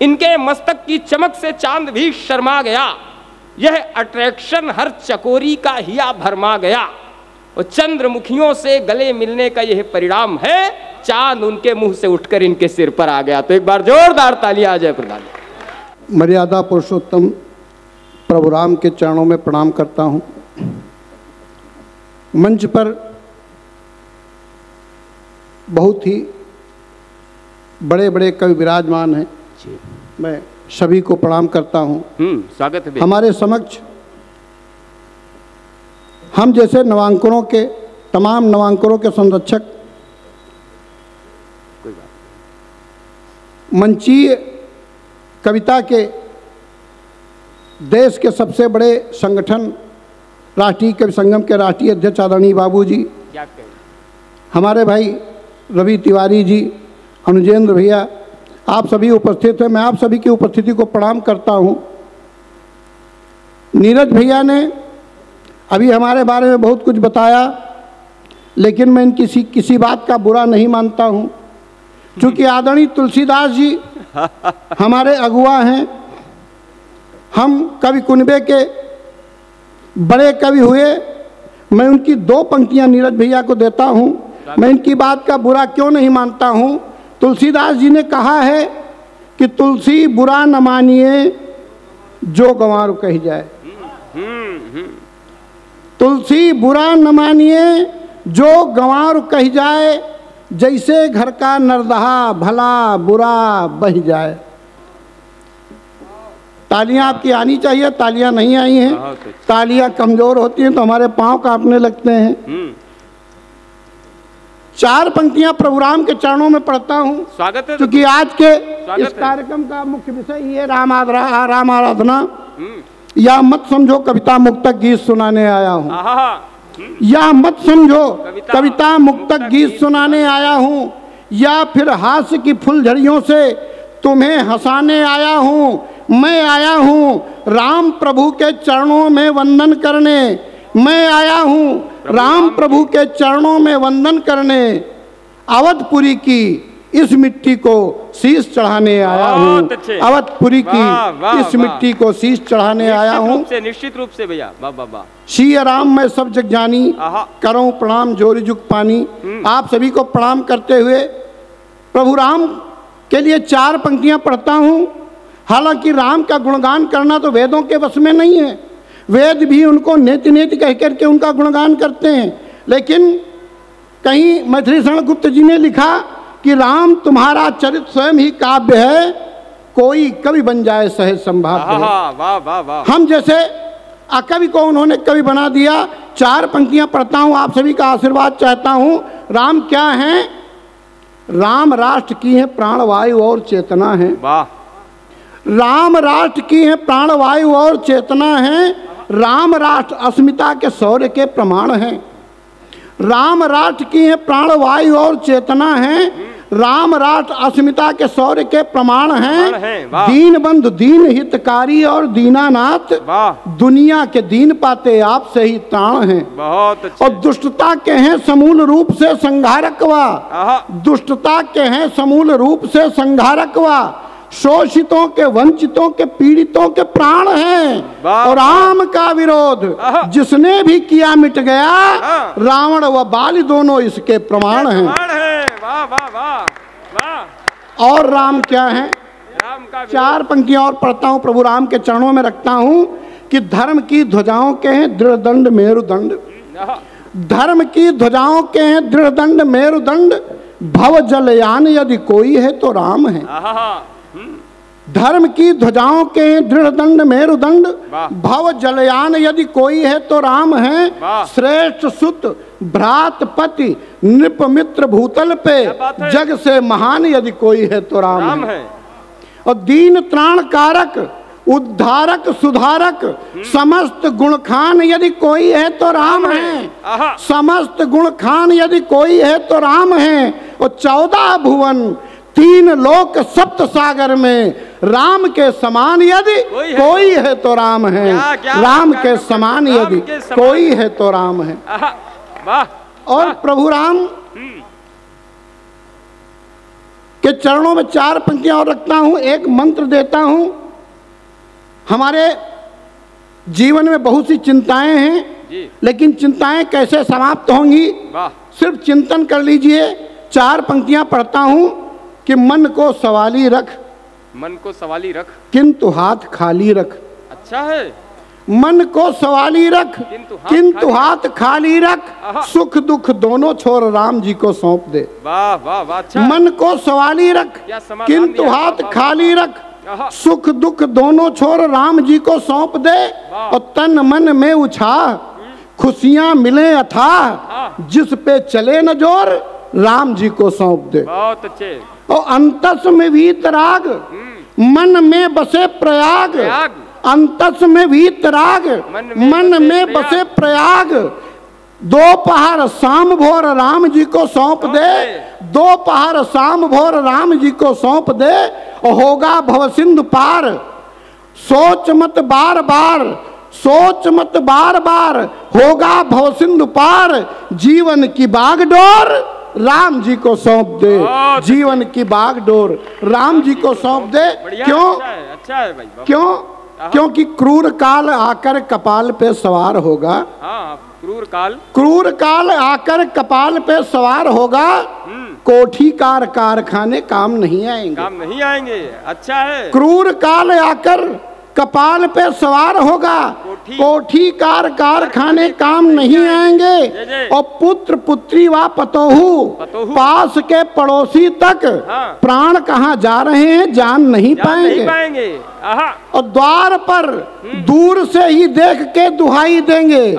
इनके मस्तक की चमक से चाँद भी शर्मा गया। यह अट्रैक्शन हर चकोरी का हिया भरमा गया। और चंद्रमुखियों से गले मिलने का यह परिणाम है, चाँद उनके मुँह से उठकर इनके सिर पर आ गया। तो एक बार जोरदार तालियाँ जय प्रधान मर्यादा पुरुषोत्तम प्रभु राम के चरणों में प्रणाम करता हूँ। मंच पर बहुत ही बड़े बड़े कवि विराजमान हैं। मैं सभी को प्रणाम करता हूँ। हम्म स्वागत है हमारे समक्ष हम जैसे नवांकनों के तमाम नवांकनों के संरक्षक मंचीय कविता के देश के सबसे बड़े संगठन राष्ट्रीय कवि संगम के राष्ट्रीय अध्यक्ष आदरणीय बाबू जी हमारे भाई रवि तिवारी जी अनुजेंद्र भैया आप सभी उपस्थित हैं। मैं आप सभी की उपस्थिति को प्रणाम करता हूँ। नीरज भैया ने अभी हमारे बारे में बहुत कुछ बताया लेकिन मैं इनकी किसी किसी बात का बुरा नहीं मानता हूँ। क्योंकि आदरणीय तुलसीदास जी हमारे अगुआ हैं। हम कवि कुनबे के बड़े कवि हुए। मैं उनकी दो पंक्तियाँ नीरज भैया को देता हूँ। मैं इनकी बात का बुरा क्यों नहीं मानता हूँ? तुलसीदास जी ने कहा है कि तुलसी बुरा न मानिए जो गंवार कही जाए। तुलसी बुरा न मानिए जो गंवार कही जाए जैसे घर का नरदहा भला बुरा बह जाए। तालियाँ आपकी आनी चाहिए तालियाँ नहीं आई हैं। तालियाँ कमज़ोर होती हैं तो हमारे पाँव कांपने लगते हैं। हम्म। चार पंक्तियाँ प्रभु राम के चरणों में पढ़ता हूँ। स्वागत है क्योंकि आज के इस कार्यक्रम का मुख्य विषय ये राम आदरा राम आराधना। हम्म। या मत समझो कविता मुक्तक गीत सुनाने आया हूँ। या मत समझो कविता कविता मुक्तक गीत सुनाने। आया हूँ। या फिर हास्य की फुलझड़ियों से तुम्हें हंसाने आया हूँ। मैं आया हूँ राम प्रभु के चरणों में वंदन करने। मैं आया हूँ राम प्रभु के चरणों में वंदन करने अवधपुरी की इस मिट्टी को शीश चढ़ाने आया हूँ। अवधपुरी की इस। मिट्टी को शीश चढ़ाने आया हूँ। निश्चित रूप से भैया श्री राम मैं सब जग जानी करो प्रणाम जोरी जुग पानी। आप सभी को प्रणाम करते हुए प्रभु राम के लिए चार पंक्तियाँ पढ़ता हूँ। हालाँकि राम का गुणगान करना तो वेदों के वश में नहीं है। वेद भी उनको नेति नेति कह करके उनका गुणगान करते हैं। लेकिन कहीं मैथिली शरण गुप्त जी ने लिखा कि राम तुम्हारा चरित्र स्वयं ही काव्य है कोई कवि बन जाए सहज संभाव्य। है। आहा वाह वाह वाह। हम जैसे आ, कवि को उन्होंने कवि बना दिया चार पंक्तियाँ पढ़ता हूँ आप सभी का आशीर्वाद चाहता हूँ राम क्या हैं? राम राष्ट्र की है प्राणवायु और चेतना है। वाह। राम राष्ट्र की है प्राणवायु और चेतना है। राम राष्ट्र अस्मिता के शौर्य के प्रमाण हैं। राम राष्ट्र की है प्राणवायु और चेतना है। राम राष्ट्र अस्मिता के शौर्य के प्रमाण हैं, दीन बंधु दीन हितकारी और दीनानाथ दुनिया के दीन पाते आप से ही त्राण हैं। बहुत और दुष्टता के हैं समूल रूप से संघारक वा दुष्टता के हैं समूल रूप से संघारक वा शोषितों के वंचितों के पीड़ितों के प्राण हैं। और राम का विरोध जिसने भी किया मिट गया हाँ। रावण व बाली दोनों इसके प्रमाण हैं। और राम क्या है? राम का चार पंक्तियाँ और पढ़ता हूँ प्रभु राम के चरणों में रखता हूँ कि धर्म की ध्वजाओं के हैं दृढ़ दंड मेरुदंड धर्म की ध्वजाओं के हैं दृढ़ दंड मेरुदंड। भव जलयान यदि कोई है तो राम है। आहा। धर्म की ध्वजाओं के दृढ़ दंड मेरुदंड भव जलयान यदि कोई है तो राम है। श्रेष्ठ सुत भ्रात पति नृप मित्र भूतल पे? जग से महान यदि कोई है तो राम, राम है। है। और दीन त्राण कारक उद्धारक सुधारक समस्त गुण खान यदि कोई है तो राम है। समस्त गुण खान यदि कोई है तो राम है। और चौदह भुवन तीन लोक सप्त सागर में राम के समान यदि कोई है? कोई है तो राम है। क्या- क्या- राम के समान यदि कोई है तो राम है। और प्रभु राम हम्म, के चरणों में चार पंक्तियाँ और रखता हूँ एक मंत्र देता हूँ। हमारे जीवन में बहुत सी चिंताएँ हैं लेकिन चिंताएँ कैसे समाप्त होंगी? सिर्फ़ चिंतन कर लीजिए। चार पंक्तियाँ पढ़ता हूँ कि मन को सवाली रख। मन को सवाली रख। किंतु हाथ खाली रख। अच्छा है। मन को सवाली रख। किंतु हाथ किंतु हाथ खाली रख। सुख दुख दोनों छोर राम जी को सौंप दे। वाह वाह वाह अच्छा। मन को सवाली रख। किंतु हाथ खाली रख। सुख दुख दोनों छोर राम जी को सौंप दे और तन मन में उछा। खुशियाँ मिले अथा। हाँ। जिस पे चले न ज़ोर राम जी को सौंप दे। बहुत अच्छे। और अंतस में भी तराग मन में बसे प्रयाग। अंतस में मन में मन बसे में प्रयाग। बसे प्रयाग। दोपहर शाम भोर राम जी को सौंप दे। दोपहर शाम भोर राम जी को सौंप दे। होगा भव सिंधु पार। सोच मत बार बार। सोच मत बार बार। होगा भव सिंधु पार। जीवन की बागडोर राम जी को सौंप दे। जीवन की बागडोर राम जी को सौंप दे। क्यों? अच्छा है अच्छा भाई क्यों? क्योंकि क्रूर काल आकर कपाल पे सवार होगा। हाँ क्रूर काल। क्रूर काल आकर कपाल पे सवार होगा। हम्म। कोठी कार कारखाने काम नहीं आएँगे। काम नहीं आएँगे अच्छा है। क्रूर काल आकर कपाल पे सवार होगा। कोठी- कार कारखाने काम नहीं आएँगे। और पुत्र पुत्री व पतोहू। पास के पड़ोसी तक हाँ। प्राण कहाँ जा रहे हैं जान नहीं पाएँगे। और द्वार पर दूर से ही देख के दुहाई देंगे।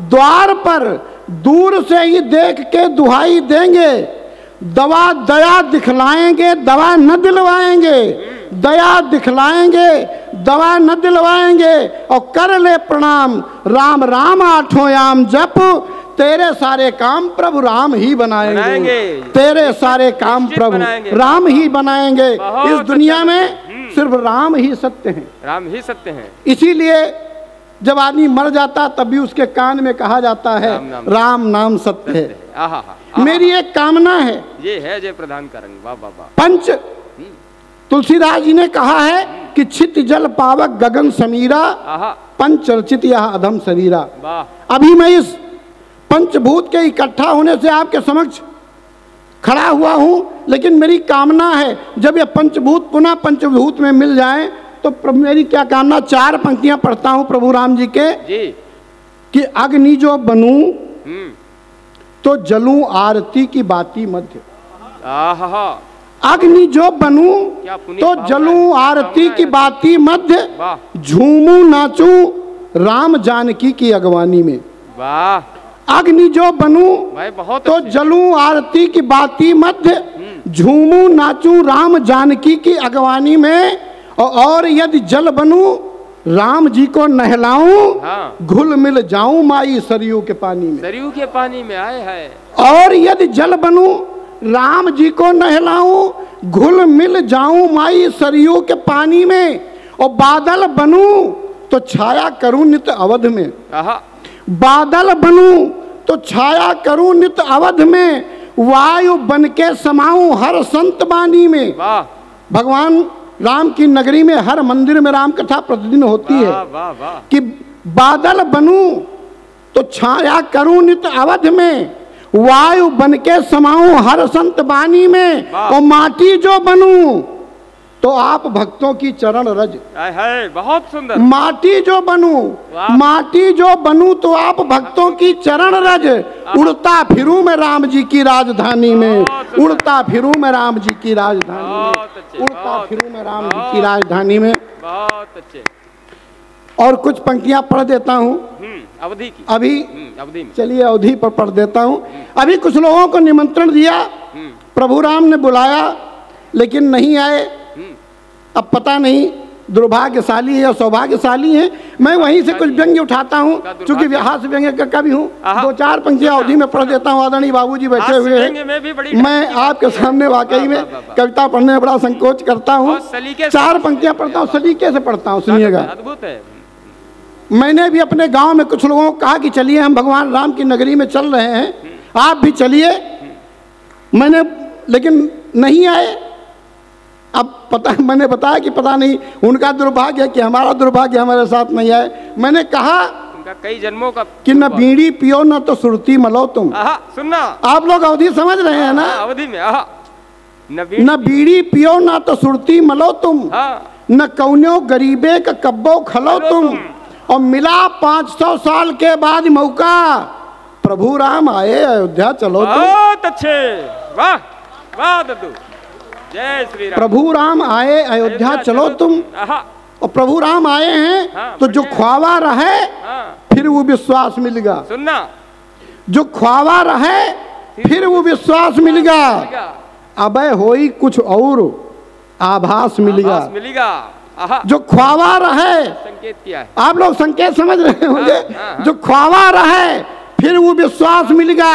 द्वार पर दूर से ही देख के दुहाई देंगे। दवा दया दिखलाएँगे दवा न दिलवाएँगे। दया दिखलाएँगे दवा न दिलवाएँगे और कर ले प्रणाम। राम राम आठों याम जप। तेरे सारे काम प्रभु राम ही बनाएँगे। बनाएँगे। तेरे सारे काम प्रभु राम ही बनाएँगे। इस दुनिया अच्छा। में हम्म। सिर्फ़ राम ही सत्य हैं। राम ही सत्य हैं। इसीलिए जब आदमी मर जाता तब भी उसके कान में कहा जाता है राम नाम। राम नाम सत्य है। आहा मेरी एक कामना है। ये है जय प्रधान का रंग। वाह वाह वाह। पंच तुलसीदास जी ने कहा है कि छित जल पावक गगन समीरा आहा। पंच रचित यह अधम शरीरा। अभी मैं इस पंचभूत के इकट्ठा होने से आपके समक्ष खड़ा हुआ हूँ लेकिन मेरी कामना है जब ये पंचभूत पुनः पंचभूत में मिल जाए तो मेरी क्या कामना चार पंक्तियाँ पढ़ता हूँ प्रभु राम जी के जी। कि अग्नि जो बनूं हम्म। तो जलूं आरती की बाती मध्य। आहा। अग्नि जो बनू तो जलू आरती की बाती मध्य झूमू नाचू राम जानकी की अगवानी में। वाह। अग्नि जो बनू तो जलू आरती की बाती मध्य झूमू नाचू राम जानकी की अगवानी में और, और यदि जल बनू राम जी को नहलाऊं हाँ। घुल मिल जाऊँ माई सरयू के पानी में। सरयू के पानी में आए है और यदि जल बनूं राम जी को नहलाऊं घुल मिल जाऊँ माई सरयू के पानी में और बादल बनूं तो छाया करूँ नित अवध में। बादल बनूं तो छाया करूँ नित अवध में। वायु बन के समाऊं हर संत बानी में। भगवान राम की नगरी में हर मंदिर में राम कथा प्रतिदिन होती है। कि बादल बनूं तो छाया करूँ नित अवध में। वायु बन के समाऊं हर संत बानी में। और माटी जो बनूं तो आप भक्तों की चरण रज। है बहुत सुंदर। माटी जो बनू माटी जो बनू तो आप भक्तों की चरण रज। उड़ता फिरू मैं राम जी की राजधानी में। उड़ता फिरू मैं राम जी की राजधानी में। उड़ता फिरू मैं राम जी की राजधानी में। बहुत अच्छे। और कुछ पंक्तियाँ पढ़ देता हूँ। हम्म। अवधि की। अभी हम्म अवधि में। चलिए अवधि पर पढ़ देता हूँ। अभी कुछ लोगों को निमंत्रण दिया। हम्म। प्रभु राम ने बुलाया लेकिन नहीं आए। हम्म। अब पता नहीं दुर्भाग्यशाली है या सौभाग्यशाली है। मैं वहीं से कुछ व्यंग्य उठाता हूँ? चूँकि हास्य व्यंग्य का भी हूँ। दो चार पंक्तियाँ अवधि में पढ़ देता हूँ। आदरणीय बाबूजी बैठे हुए हैं। में आपके सामने वाकई में। कविता पढ़ने में बड़ा संकोच करता हूँ। चार पंक्तियाँ पढ़ता हूँ सलीके से पढ़ता हूँ सुनिएगा। अद्भुत है। मैंने भी अपने गाँव में कुछ लोगों को कहा कि चलिए हम भगवान राम की नगरी में चल रहे हैं आप भी चलिए। मैंने लेकिन नहीं आए। अब पता मैंने बताया कि पता नहीं उनका दुर्भाग्य है कि हमारा दुर्भाग्य हमारे साथ नहीं है मैंने कहा उनका कई जन्मों का कि न बीड़ी पियो न तो सुरती मलो तुम। सुनना। आप लोग अवधि समझ रहे हैं ना? अवधि में न बीड़ी पियो ना तो सुरती मलो तुम। न कौनो गरीबे का कब्बो खलो तुम। और मिला पाँच सौ साल के बाद मौका। प्रभु राम आए अयोध्या चलो बहुत अच्छे। वाह वाह दद्दू। जय श्री राम। प्रभु राम आए अयोध्या चलो तुम। और प्रभु राम आए हैं हाँ, तो जो। ख्वावा रहे हाँ। फिर वो विश्वास मिलेगा सुनना। जो ख्वाबा रहे फिर वो विश्वास मिलेगा अब हो होई कुछ और आभास मिलेगा मिलेगा जो ख्वाबा रहे संकेत किया है। आप लोग संकेत समझ रहे होंगे? हाँ, हाँ। जो ख्वावा रहे फिर वो विश्वास मिलेगा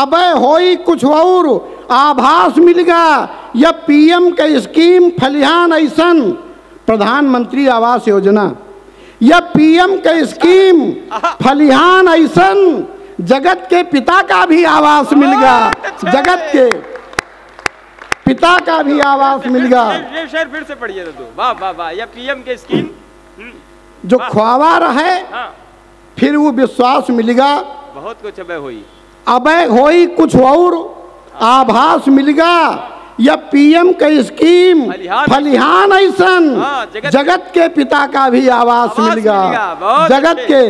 अब होई कुछ और आभास मिलेगा यह पीएम का स्कीम फलिहान ऐसन प्रधानमंत्री आवास योजना। यह पीएम का स्कीम फलिहान ऐसन जगत के पिता का भी आवास मिलेगा बहुत अच्छे। जगत के पिता का भी आवास मिलेगा ये- ये फिर से पढ़िए दद्दू वाह वाह वाह यह पीएम के स्कीम? हम्म, जो ख्वावा रहे हाँ। फिर वो विश्वास मिलेगा। बहुत कुछ अबे हुई। अबे होई कुछ और आभास मिलेगा। या पीएम का स्कीम फलिहान ऐसन हाँ, जगत- जगत के पिता का भी आवास मिलेगा। जगत के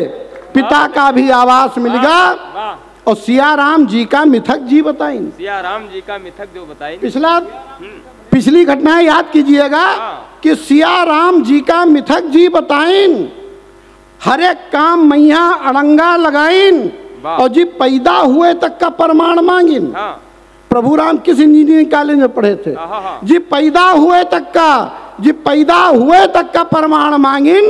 पिता का भी आवास मिलेगा। और सियाराम जी का मिथक जी बताई सिया राम जी का मिथक जो बताई पिछला पिछली घटनाएँ याद कीजिएगा हाँ। कि सियाराम जी का मिथक जी बताइन हर एक काम मैया अड़ंगा लगाइन और जी पैदा हुए तक का प्रमाण मांगिन हाँ। प्रभु राम किस इंजीनियरिंग कॉलेज में पढ़े थे? हाँ। जी पैदा हुए तक का जी पैदा हुए तक का प्रमाण मांगिन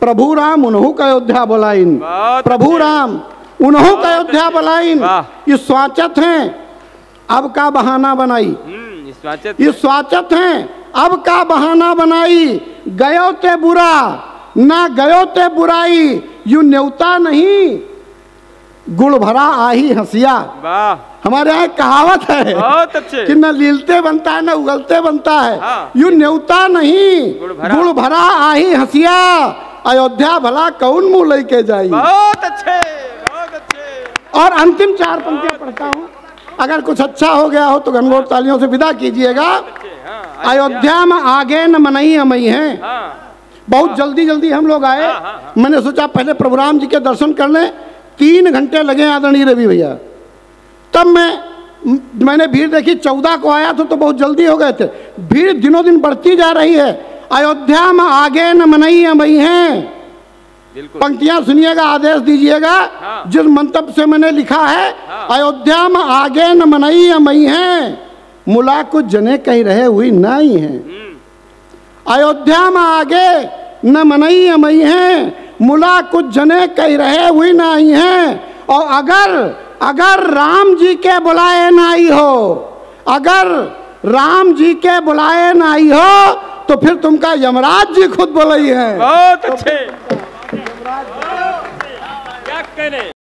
प्रभु राम उन्हों का अयोध्या बुलाइन प्रभु राम उन्हों का अयोध्या बुलाइन ये स्वाचत हैं। अब का बहाना बनाई। हम्म। ये स्वाचत हैं। अब का बहाना बनाई? गयो ते बुरा ना गयो ते बुराई यू न्योता नहीं। गुड़ भरा आही हंसिया। हमारे यहाँ कहावत है कि न लीलते बनता है न उगलते बनता है। हाँ। यू न्योता नहीं। गुड़ भरा। गुड़ भरा आही हंसिया। अयोध्या भला कौन मुँह लेके जाई? बहुत अच्छे बहुत अच्छे। और अंतिम चार पंक्तियाँ पढ़ता हूँ। अगर कुछ अच्छा हो गया हो तो घनघोर तालियों से विदा कीजिएगा। हाँ अयोध्या में आगे न मनई हैं हाँ। बहुत जल्दी जल्दी हम लोग आए। हाँ, हाँ, मैंने सोचा पहले प्रभु राम जी के दर्शन कर लें। तीन घंटे लगे आदरणीय रवि भैया। तब मैं मैंने भीड़ देखी चौदह को आया था तो बहुत जल्दी हो गए थे। भीड़ दिनों दिन बढ़ती जा रही है। अयोध्या में आगे न मनई अमई हैं। बिल्कुल पंक्तियाँ सुनिएगा आदेश दीजिएगा। हाँ। जिस मंतव्य से मैंने लिखा है हाँ। अयोध्या में आगे न मनई अमई है मुला कुछ जने कहीं रहे हुई नहीं हैं। हम्म। अयोध्या में आगे न मनई अमई है मुला कुछ जने कह रहे हुई नहीं है। और अगर अगर राम जी के बुलाए नाई हो अगर राम जी के बुलाए नाई हो तो फिर तुमका यमराज जी खुद बोलई है। बहुत अच्छे। करें